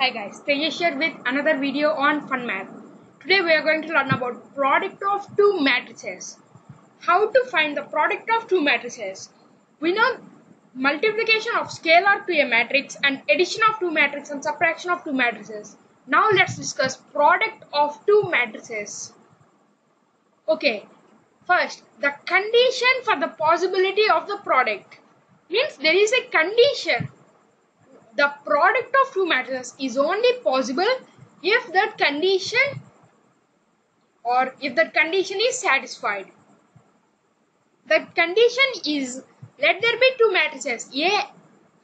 Hi guys, Tejas here with another video on Fun Math. Today we are going to learn about product of two matrices. How to find the product of two matrices. We know multiplication of scalar to a matrix and addition of two matrices and subtraction of two matrices. Now let's discuss product of two matrices. Okay, first the condition for the possibility of the product means there is a condition the product of two matrices is only possible if that condition or if that condition is satisfied. That condition is let there be two matrices A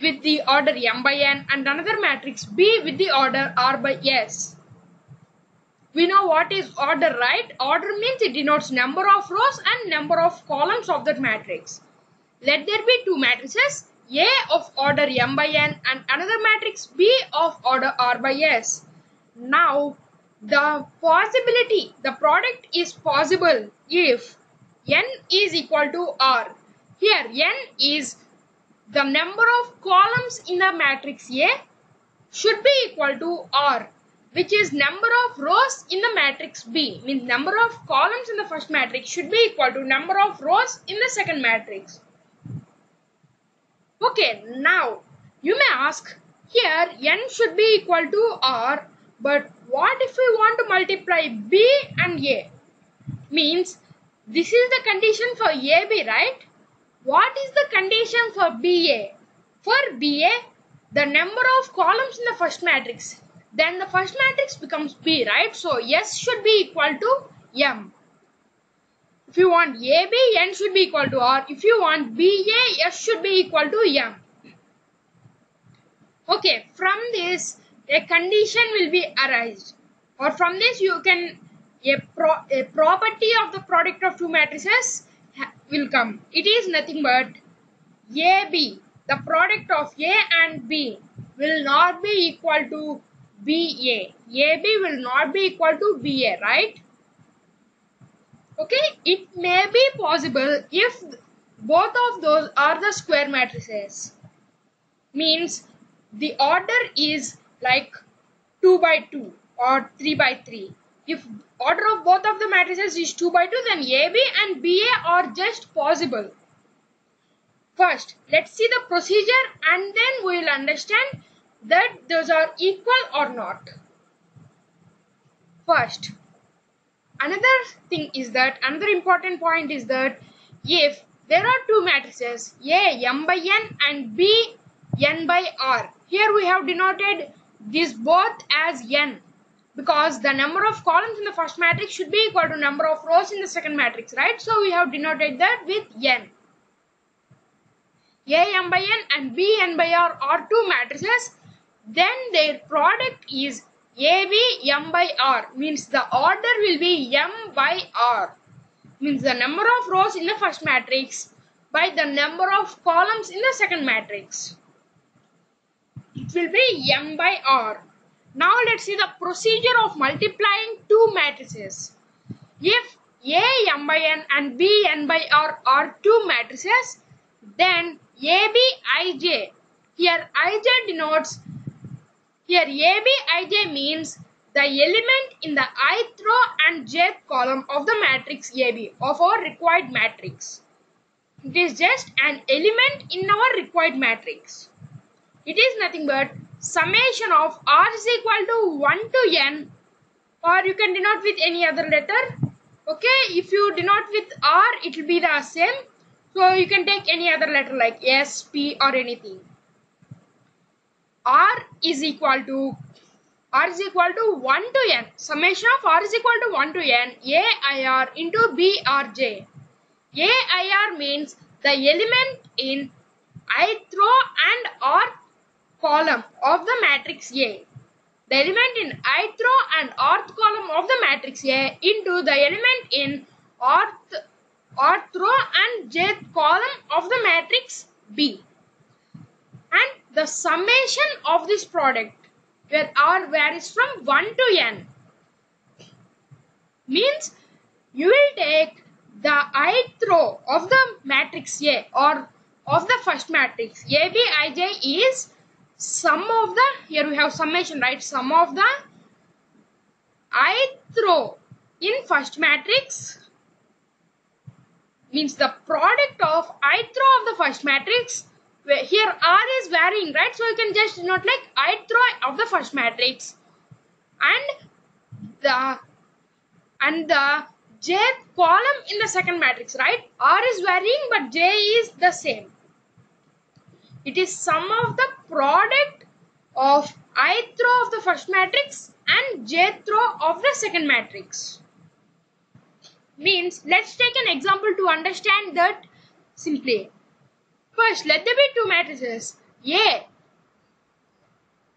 with the order m by n and another matrix B with the order r by s. We know what is order, right? Order means it denotes number of rows and number of columns of that matrix. Let there be two matrices a of order m by n and another matrix B of order r by s. Now the possibility, the product is possible if n is equal to r. Here n is the number of columns in the matrix A should be equal to r which is number of rows in the matrix B means number of columns in the first matrix should be equal to number of rows in the second matrix. Okay, now you may ask here n should be equal to r but what if we want to multiply b and a? Means this is the condition for AB right? What is the condition for BA? For BA the number of columns in the first matrix then the first matrix becomes B right? So S should be equal to M. If you want AB, N should be equal to R. If you want BA, S should be equal to M. Okay, from this, a condition will be arised. Or from this, you can, a, pro, a property of the product of two matrices will come. It is nothing but AB, the product of A and B will not be equal to BA. AB will not be equal to BA, right? Okay? It may be possible if both of those are the square matrices. Means the order is like 2 by 2 or 3 by 3 if order of both of the matrices is 2 by 2 then AB and BA are just possible. First let's see the procedure and then we will understand that those are equal or not. First another thing is that another important point is that if there are two matrices A m by n and B n by r here we have denoted these both as n because the number of columns in the first matrix should be equal to number of rows in the second matrix right? So we have denoted that with n. A m by n and B n by r are two matrices. Then their product is AB m by r means the order will be m by r means the number of rows in the first matrix by the number of columns in the second matrix. It will be m by r. Now let's see the procedure of multiplying two matrices. If A m by n and B n by r are two matrices then AB ij here ij denotes here ABIJ means the element in the ith row and jth column of the matrix AB of our required matrix. It is just an element in our required matrix. It is nothing but summation of r is equal to 1 to n or you can denote with any other letter. Okay, if you denote with r it will be the same. So you can take any other letter like S, P or anything r is equal to r is equal to 1 to n. Summation of r is equal to 1 to n. Air into brj air means the element in ith row and r column of the matrix a. The element in ith row and rth column of the matrix a into the element in rth, rth row and jth column of the matrix b and the summation of this product where r varies from 1 to n means you will take the ith row of the matrix A or of the first matrix. ABIJ is sum of the here we have summation right? Sum of the ith row in first matrix means the product of ith row of the first matrix here r is varying right? So you can just note like ith row of the first matrix. And the and the jth column in the second matrix right? R is varying but j is the same. It is sum of the product of ith row of the first matrix and jth row of the second matrix. Means let's take an example to understand that simply first let there be two matrices. A.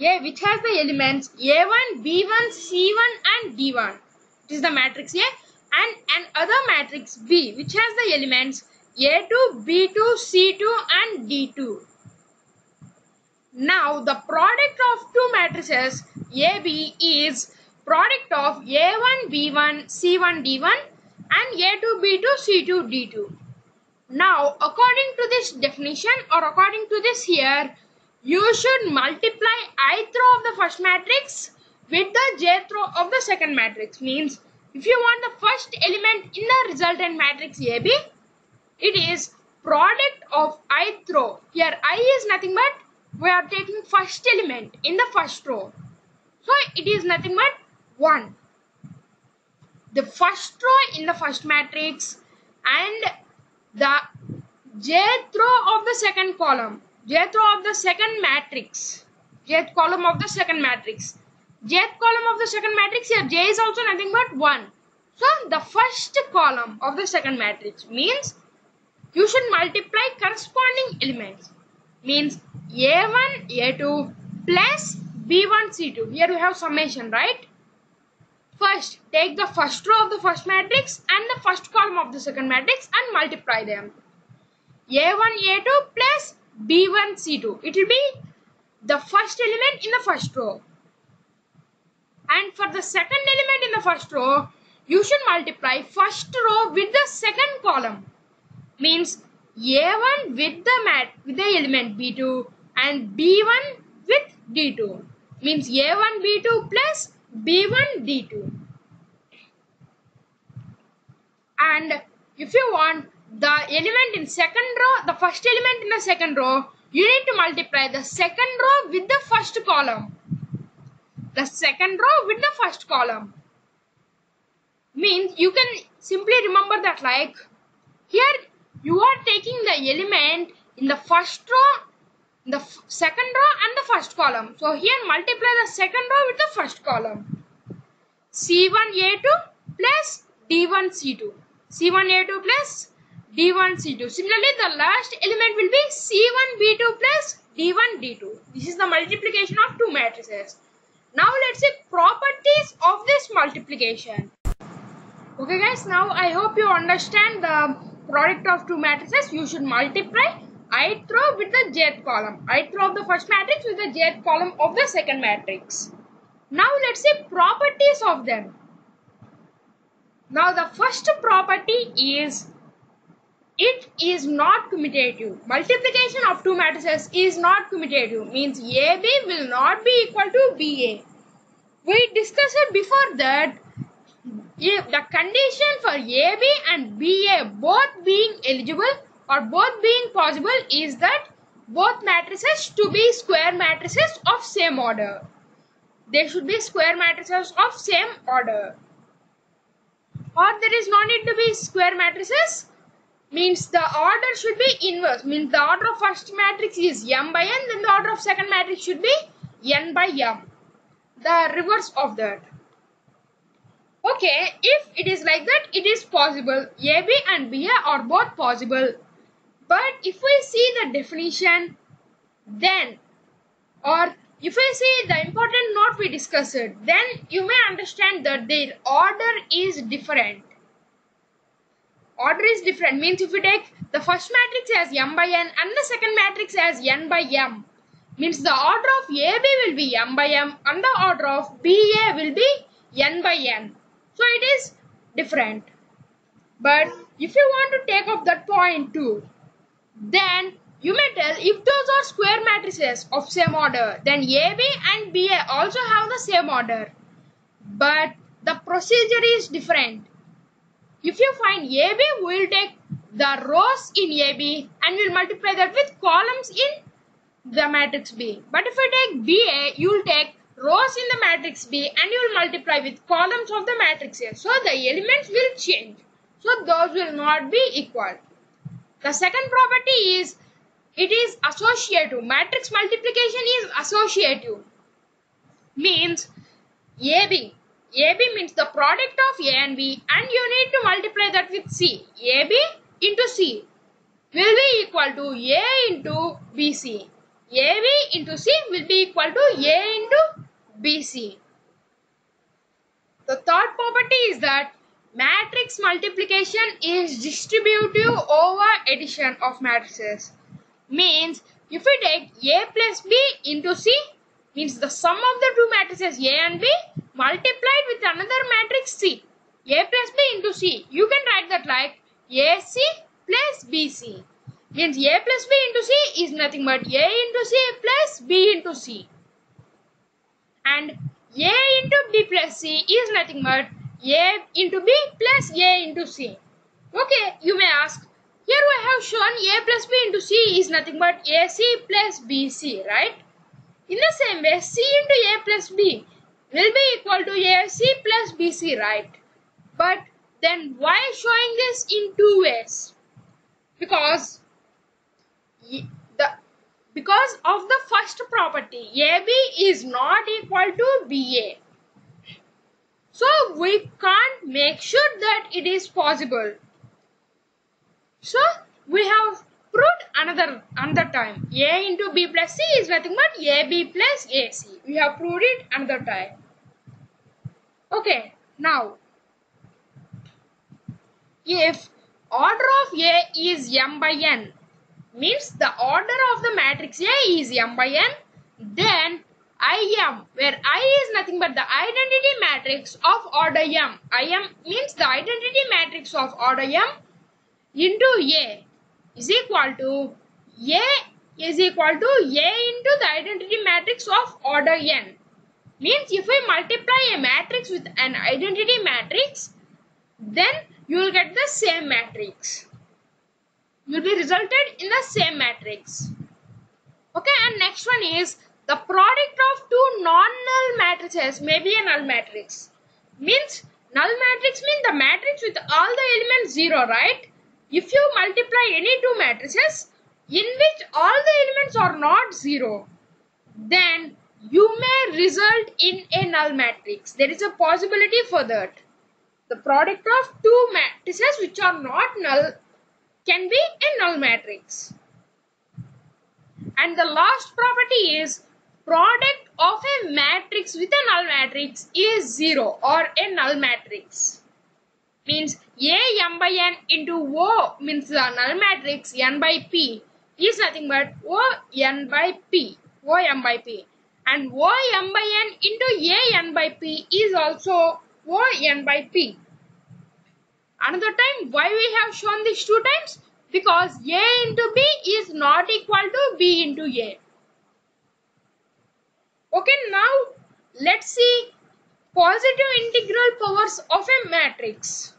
A which has the elements a1 b1 c1 and d1 it is the matrix a and another matrix b which has the elements a2 b2 c2 and d2 now the product of two matrices AB is product of A1, B1, C1, D1 and A2, B2, C2, D2. Now according to this definition or according to this here, you should multiply ith row of the first matrix with the jth row of the second matrix. Means if you want the first element in the resultant matrix AB, it is product of ith row. Here i is nothing but we are taking first element in the first row. So it is nothing but 1. The first row in the first matrix and the jth row of the second column. jth row of the second matrix. jth column of the second matrix. jth column of the second matrix here j is also nothing but 1. So the first column of the second matrix means you should multiply corresponding elements means a1 a2 plus b1 c2 here we have summation right first take the first row of the first matrix and the first column of the second matrix and multiply them. A1 a2 plus b1 c2 it will be the first element in the first row. And for the second element in the first row you should multiply first row with the second column. Means a1 with the mat with the element b2 and b1 with d2 means a1 b2 plus b1 d2 and if you want the element in second row the first element in the second row you need to multiply the second row with the first column. The second row with the first column. Means you can simply remember that like here you are taking the element in the first row, the second row and the first column. So here multiply the second row with the first column. C1A2 plus D1C2. C1A2 plus D1C2. Similarly, the last element will be C1B2 plus D1D2. This is the multiplication of two matrices. Now let's see properties of this multiplication. Okay guys, now I hope you understand the product of two matrices, you should multiply ith row with the jth column. ith row of the first matrix with the jth column of the second matrix. Now let's see properties of them. Now the first property is it is not commutative. Multiplication of two matrices is not commutative. Means AB will not be equal to BA. We discussed it before that if the condition for AB and BA both being eligible or both being possible is that both matrices to be square matrices of same order. They should be square matrices of same order. Or there is no need to be square matrices means the order should be inverse means the order of first matrix is m by n then the order of second matrix should be n by m the reverse of that Okay, if it is like that, it is possible. AB and BA are both possible. But if we see the definition, then, or if we see the important note we discussed, then you may understand that their order is different. Order is different means if you take the first matrix as m by n and the second matrix as n by m, means the order of AB will be m by m and the order of BA will be n by n. So it is different. But if you want to take off that point too, then you may tell if those are square matrices of same order, then AB and BA also have the same order. But the procedure is different. If you find AB, we will take the rows in AB and we will multiply that with columns in the matrix B. But if you take BA, you will take rows in the matrix B and you will multiply with columns of the matrix A. So the elements will change. So those will not be equal. The second property is it is associative. Matrix multiplication is associative. Means AB. AB means the product of A and B and you need to multiply that with C. AB into C will be equal to A into BC. AB into C will be equal to A into BC. The third property is that matrix multiplication is distributive over addition of matrices. Means if we take A plus B into C means the sum of the two matrices A and B multiplied with another matrix C. A plus B into C. You can write that like AC plus BC. Means A plus B into C is nothing but A into C plus B into C and a into b plus c is nothing but a into b plus a into c. Okay, you may ask, here we have shown a plus b into c is nothing but ac plus bc, right? In the same way, c into a plus b will be equal to ac plus bc, right? But then why showing this in two ways? Because the because of the first property AB is not equal to BA. So we can't make sure that it is possible. So we have proved another another time A into B plus C is nothing but AB plus AC. We have proved it another time. Okay, now if order of A is m by n means the order of the matrix A is m by n then Im where I is nothing but the identity matrix of order m. Im means the identity matrix of order m into A is equal to A is equal to A into the identity matrix of order n. Means if we multiply a matrix with an identity matrix then you will get the same matrix You will be resulted in the same matrix. Okay, and next one is the product of two non-null matrices may be a null matrix. Means null matrix means the matrix with all the elements 0, right? If you multiply any two matrices in which all the elements are not 0, then you may result in a null matrix. There is a possibility for that. The product of two matrices which are not null can be a null matrix. And the last property is product of a matrix with a null matrix is 0 or a null matrix. Means A m by n into O means the null matrix n by p is nothing but O n by p. O m by p. And O m by n into A n by p is also O n by p. Another time, why we have shown this two times? Because A into B is not equal to B into A. Okay, now let's see positive integral powers of a matrix.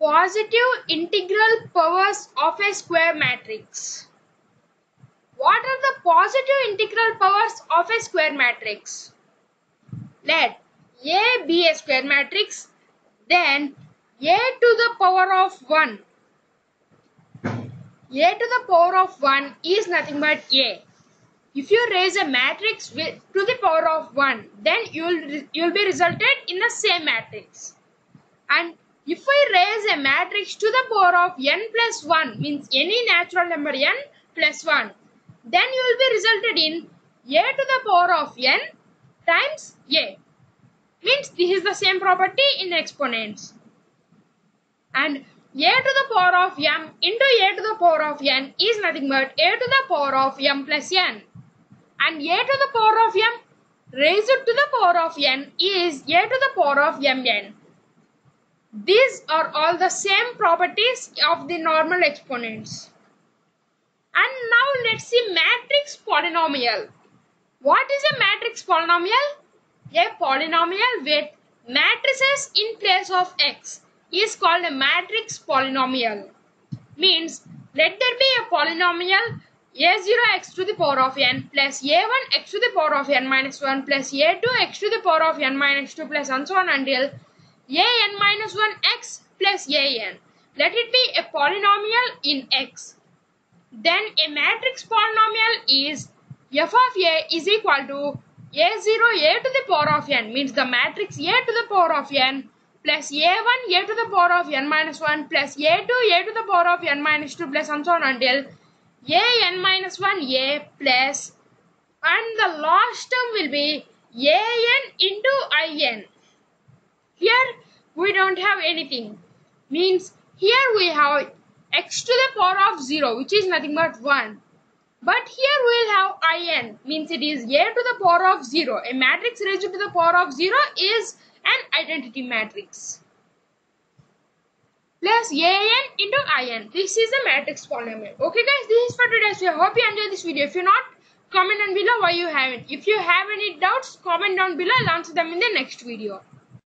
Positive integral powers of a square matrix. What are the positive integral powers of a square matrix? Let A be a square matrix then a to the power of 1. a to the power of 1 is nothing but a. If you raise a matrix to the power of 1, then you will you'll be resulted in the same matrix. And if we raise a matrix to the power of n plus 1, means any natural number n plus 1, then you will be resulted in a to the power of n times a. Means this is the same property in exponents. And a to the power of m into a to the power of n is nothing but a to the power of m plus n. And a to the power of m raised to the power of n is a to the power of mn. These are all the same properties of the normal exponents. And now let's see matrix polynomial. What is a matrix polynomial? A polynomial with matrices in place of x is called a matrix polynomial. Means let there be a polynomial a0x to the power of n plus a1 x to the power of n minus 1 plus a2 x to the power of n minus 2 plus and so on until an minus 1 x plus an. Let it be a polynomial in x. Then a matrix polynomial is f of a is equal to a0 a to the power of n means the matrix a to the power of n plus a1 a to the power of n minus 1 plus a2 a to the power of n minus 2 plus and so on until a n minus 1 a plus. And the last term will be a n into i n. Here we don't have anything. Means here we have x to the power of 0 which is nothing but 1 but here we will have in means it is a to the power of 0 a matrix raised to the power of 0 is an identity matrix plus an into in. This is a matrix polynomial. Okay guys, this is for today's video. I hope you enjoyed this video. If you're not, comment down below why you haven't. If you have any doubts, comment down below. I'll answer them in the next video.